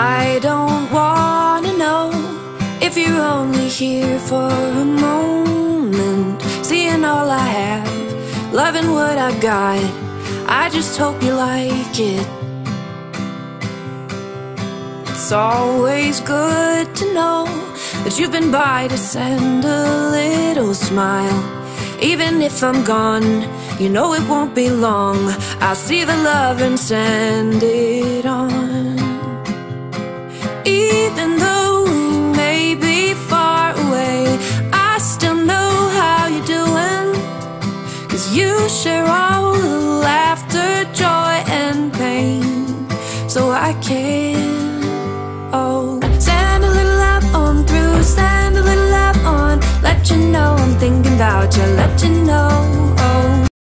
I don't wanna know if you're only here for a moment. Seeing all I have, loving what I got. I just hope you like it. It's always good to know that you've been by to send a little smile. Even if I'm gone, you know it won't be long. I'll see the love and send it on. Even though we may be far away, I still know how you're doing. Cause you share all the laughter, joy, and pain. So I can. Oh, send a little love on through, send a little love on. Let you know I'm thinking about you, let you know